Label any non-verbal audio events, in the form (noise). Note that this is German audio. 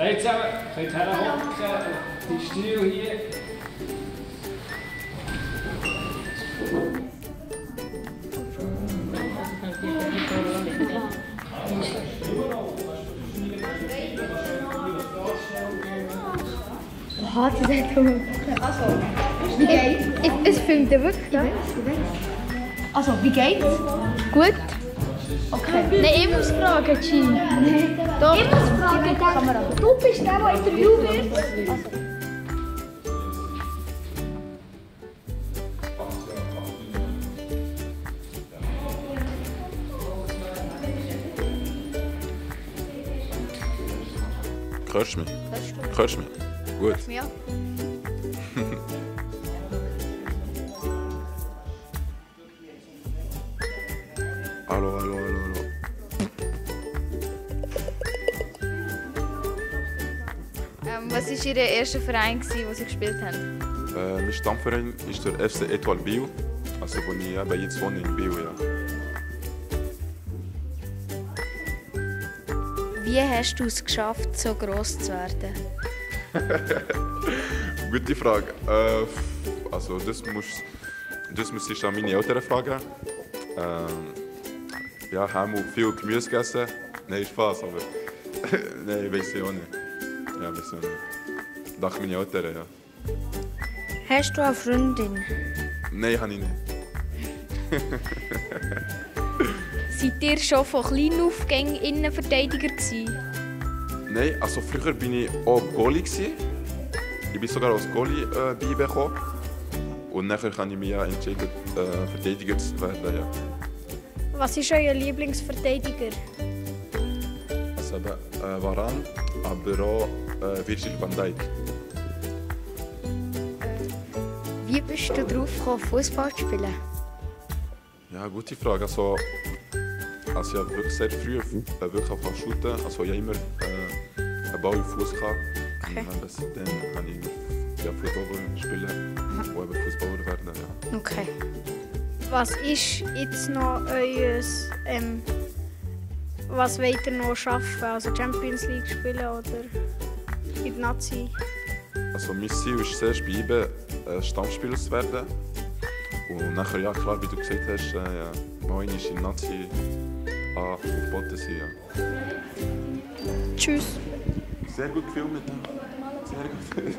Hey zusammen, könnt herhocken, die Stühle hier. Oha, das ist dumm. Also, wie geht's? Es filmt ja wirklich, ja? Also, wie geht's? Gut. Okay. Nein, ich muss fragen, G. Doch. Ich muss fragen, die Kamera. du bist der, der interviewt wird. Hörst du mich? Hörst du mich? Gut. Ja. Hallo, hallo, hallo, hallo. Ähm, was war Ihr erster Verein, wo Sie gespielt haben? Äh, mein Stammverein ist der FC Etoile Bio. Also, wo ich eben jetzt wohne in Bio, ja. Wie hast du es geschafft, so gross zu werden? (laughs) Gute Frage. Äh, also, das muss, das muss ich an meine Eltern fragen. Ähm, ja, haben wir viel Gemüse gegessen? Nein, Spaß, aber. (laughs) Nein, weiß ich auch nicht. Ja, ich auch nicht. Dank meine Eltern, ja. Hast du eine Freundin? Nein, habe ich nicht. (laughs) Seid ihr schon von klein auf Innenverteidiger gewesen? Nein, also früher bin ich auch Goalie. Gewesen. Ich bin sogar als Goalie äh, beibekommen. Und nachher habe ich mich ja entschieden, äh, Verteidiger zu werden. Ja. Was ist euer Lieblingsverteidiger? Eben, äh, aber auch äh, Virgil van Dijk. Wie bist du drauf gekommen, Fußball zu spielen? Ja, gute Frage. Also, also ich habe wirklich sehr früh äh, wirklich angefangen zu shooten. Also ich habe immer äh, einen Ball im Fuß gehabt. Okay. Und seitdem habe ich ja, Fußball spielen und eben Fußballer werden. Ja. Okay. Was ist jetzt noch euer. Ähm, was wollt ihr noch schaffen? Also Champions League spielen oder in der Nazi? Also mein Ziel ist zuerst bei IBE äh, Stammspieler zu werden. Und nachher, ja klar, wie du gesagt hast, äh, mal einmal in Nazi an auf Bodensee. Ja. Tschüss. Sehr gut gefilmt. Sehr gut.